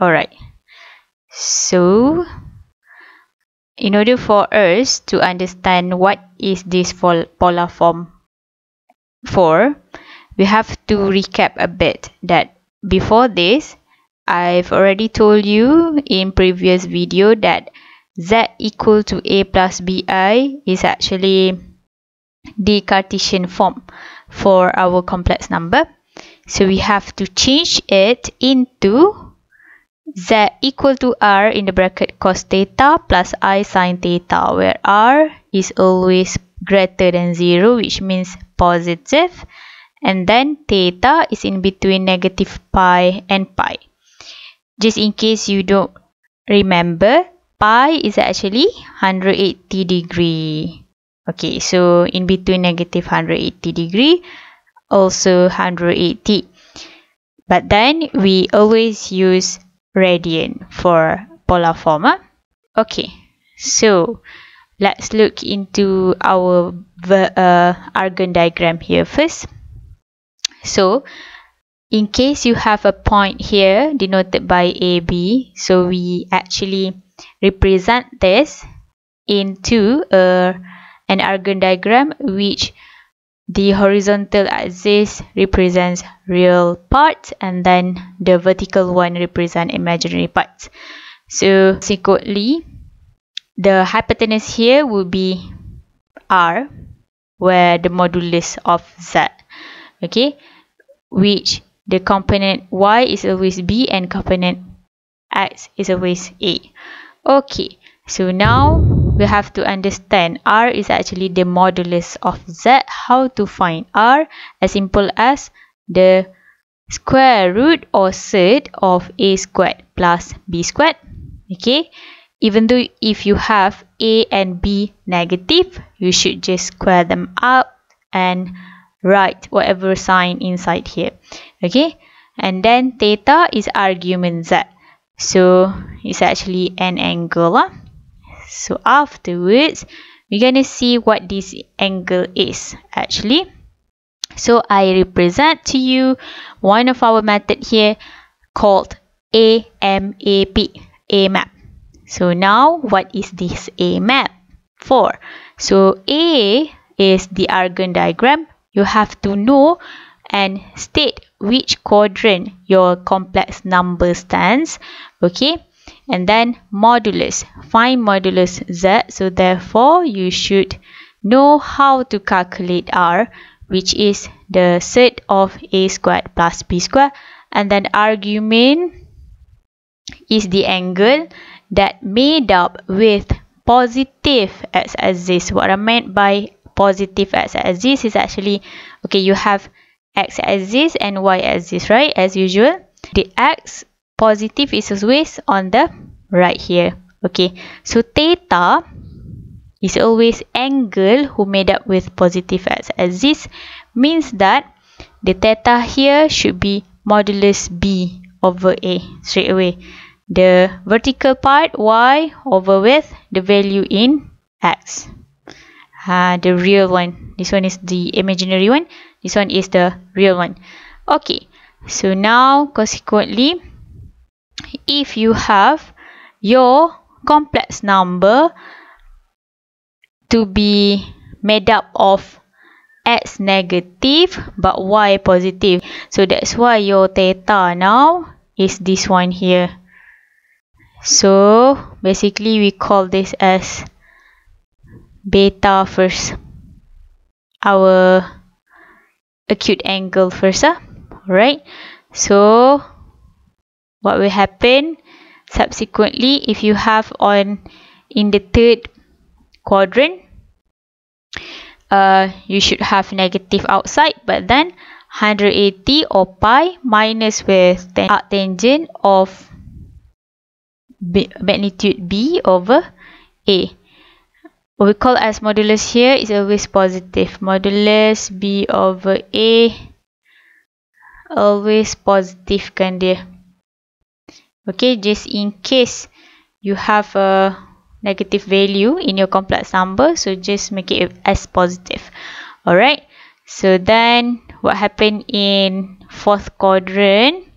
Alright. So, in order for us to understand what is this polar form for, we have to recap a bit that before this, I've already told you in previous video that z equal to a plus bi is actually the Cartesian form for our complex number. So we have to change it into z equal to r in the bracket cos theta plus i sin theta where r is always greater than 0 which means positive and then theta is in between negative pi and pi. Just in case you don't remember, pi is actually 180 degree. Okay, so in between negative 180 degree, also 180. But then we always use radian for polar form. Huh? Okay, so let's look into our uh, Argand diagram here first. So, in case you have a point here denoted by AB, so we actually represent this into a, an Argand diagram which the horizontal axis represents real parts and then the vertical one represent imaginary parts. So consequently, the hypotenuse here will be R where the modulus of Z. Okay, which the component y is always b and component x is always a. Okay, so now we have to understand r is actually the modulus of z. How to find r? As simple as the square root or surd of a squared plus b squared. Okay, even though if you have a and b negative, you should just square them up and write whatever sign inside here okay and then theta is argument z so it's actually an angle huh? So afterwards we're gonna see what this angle is actually. So i represent to you one of our method here called AMAP AMAP so now what is this AMAP for? So A is the Argand diagram. You have to know and state which quadrant your complex number stands okay and then modulus find modulus z. So therefore you should know how to calculate r which is the surd of a squared plus b squared. And then argument is the angle that made up with positive x-axis what i meant by positive x-axis is actually okay you have x-axis and y-axis right? As usual. The x positive is always on the right here. Okay. So theta is always angle who made up with positive x-axis means that the theta here should be modulus b over a straight away. The vertical part y over with the value in x. Uh, the real one. This one is the imaginary one. This one is the real one. Okay. So now consequently if you have your complex number to be made up of x negative but y positive. So that's why your theta now is this one here. So basically we call this as beta first. Our acute angle first ah. Right so what will happen subsequently if you have on in the third quadrant uh, you should have negative outside but then 180 or pi minus with arc tangent of magnitude b over a what we call as modulus here is always positive. Modulus B over A always positive kan dia. Okay, just in case you have a negative value in your complex number, so just make it as positive. Alright, so then what happened in fourth quadrant,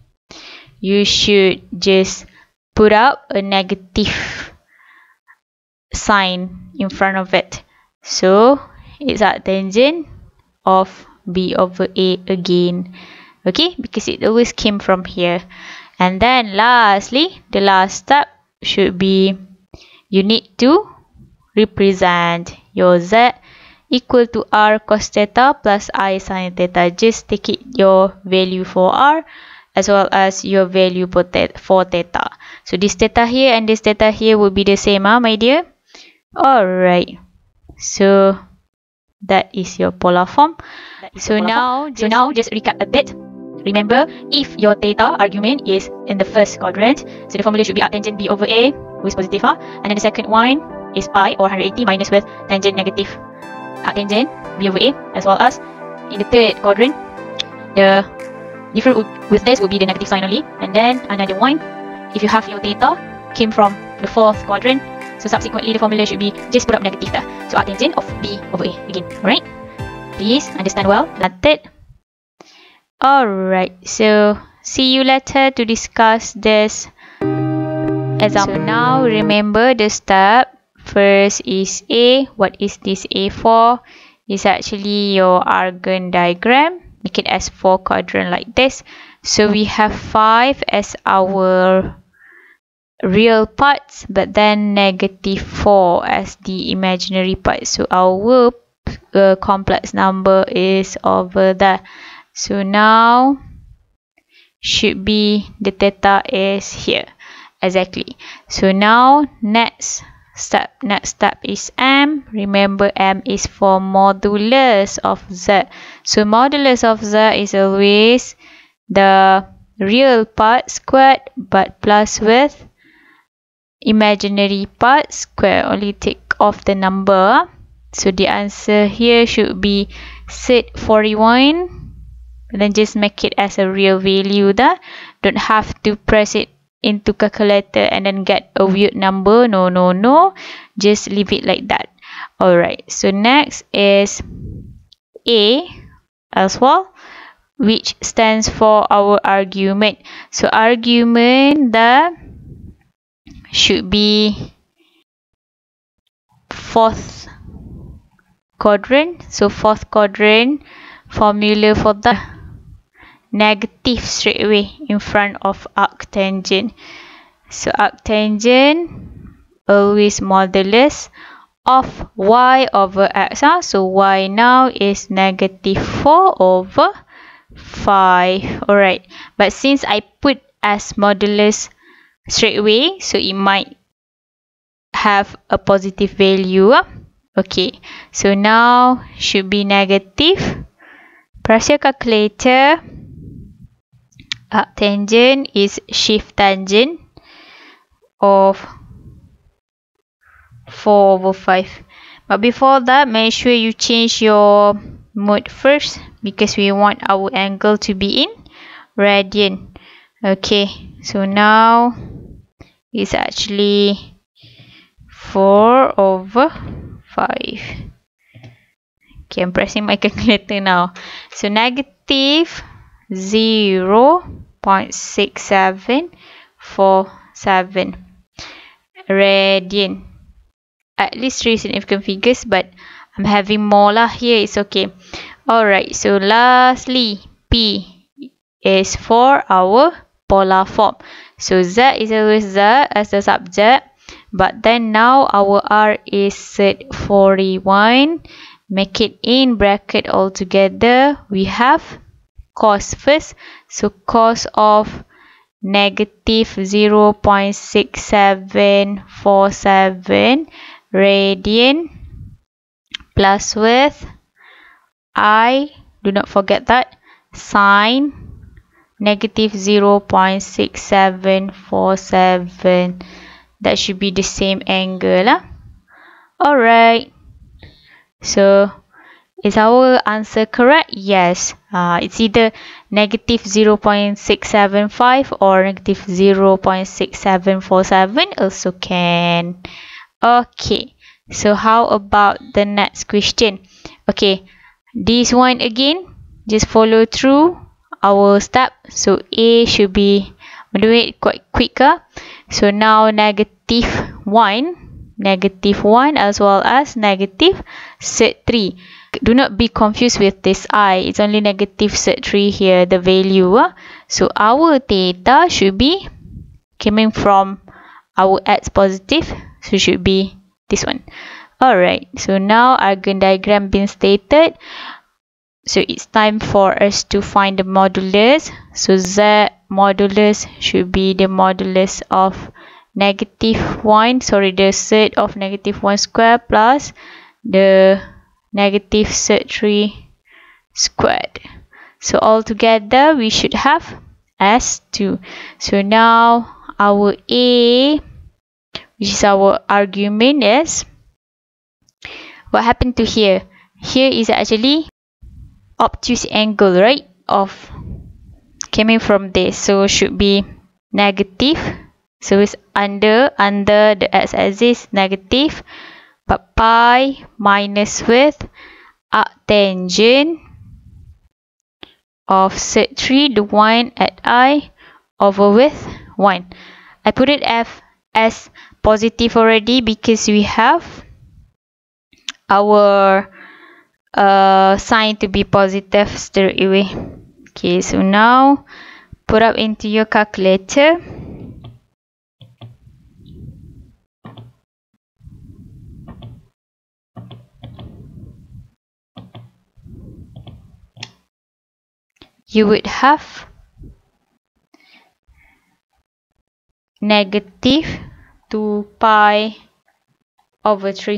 you should just put up a negative sign in front of it. So it's arctangent of B over A again. Okay, because it always came from here. And then lastly, the last step should be you need to represent your Z equal to R cos theta plus I sin theta. Just take it your value for R as well as your value for theta. So this theta here and this theta here will be the same, huh, my dear? Alright. So that is your polar form. So now, so now just recap a bit. Remember, if your theta argument is in the first quadrant, so the formula should be arctangent B over A with positive R, and then the second one is pi or 180 minus with tangent negative arctangent B over A, as well as in the third quadrant, the different with this will be the negative sign only, and then another one, if you have your theta came from the fourth quadrant, so subsequently the formula should be just put up negative there. So arctangent of B over A again, alright? Please understand well. It. Alright, so see you later to discuss this example. So now remember the step. First is A. What is this A for? It's actually your Argand diagram. Make it as four quadrant like this. So we have five as our real parts, but then negative four as the imaginary part. So our uh, complex number is over there. So now should be the theta is here. Exactly. So now next step next step is m. Remember m is for modulus of z. So modulus of z is always the real part squared but plus with imaginary part square. Only take off the number. So the answer here should be set 41 then just make it as a real value dah. Don't have to press it into calculator and then get a weird number. No no no. Just leave it like that. Alright so next is a as well which stands for our argument. So argument the should be fourth quadrant. So fourth quadrant formula for the negative straight away in front of arctangent. So arctangent always modulus of y over x. Huh? So y now is negative 4 over 5. Alright. But since I put as modulus straight away, so it might have a positive value. Okay. So now should be negative. Press your calculator arctangent is shift tangent of 4 over 5 but before that make sure you change your mode first because we want our angle to be in radian. Okay so now it's actually 4 over 5 okay i'm pressing my calculator now. So negative 0 0.6747 radian at least three significant figures but I'm having more lah. Here it's okay. Alright so lastly P is for our polar form. So Z is always Z as the subject but then now our R is set 41 make it in bracket altogether. We have cos first. So cos of negative 0.6747 radian plus with i do not forget that sine negative 0.6747 that should be the same angle lah. alright. So is our answer correct? Yes. Uh, it's either negative 0.675 or negative 0.6747 also can. Okay. So how about the next question? Okay. This one again. Just follow through our step. So A should be do it quite quicker so now negative 1 negative 1 as well as negative set 3 do not be confused with this i. It's only negative set 3 here the value uh. so our theta should be coming from our x positive so should be this one. Alright so now Argand diagram been stated. So it's time for us to find the modulus. So z modulus should be the modulus of negative 1 sorry the set of negative 1 square plus the negative 3 squared. So altogether we should have s2 so now our a which is our argument is what happened to here. Here is actually obtuse angle right of coming from this. So should be negative. So it's under under the x-axis negative pi minus with arctangent of surd 3 the one at i over with 1 I put it f as positive already because we have our uh, sign to be positive straight away. Okay so now put up into your calculator you would have negative 2 pi over 3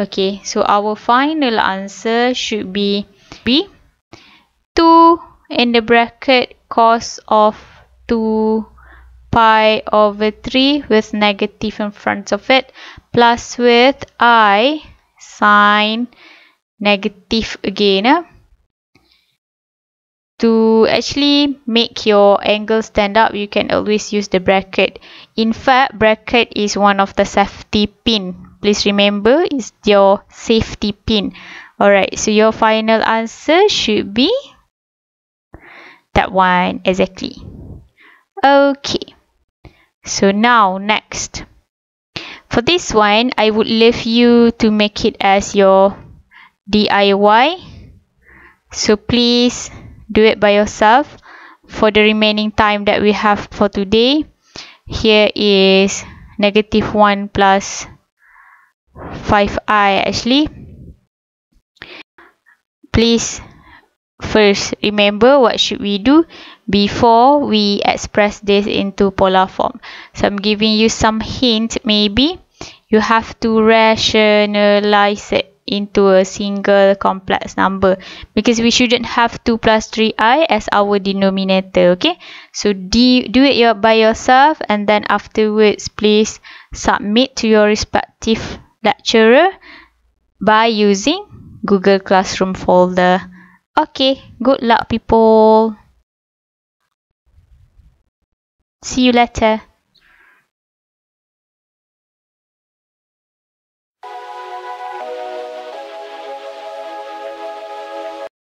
okay so our final answer should be b 2 in the bracket cos of 2 pi over 3 with negative in front of it plus with i sine negative again eh? To actually make your angle stand up you can always use the bracket. In fact bracket is one of the safety pin. Please remember it's your safety pin. Alright so your final answer should be that one exactly. Okay so now next. For this one I would leave you to make it as your DIY so please do it by yourself for the remaining time that we have for today. Here is negative 1 plus 5i actually please first remember what should we do before we express this into polar form. So i'm giving you some hint. Maybe you have to rationalize it into a single complex number. Because we shouldn't have 2 plus 3i as our denominator okay? So do, it your, by yourself and then afterwards please submit to your respective lecturer by using google classroom folder. Okay good luck people. See you later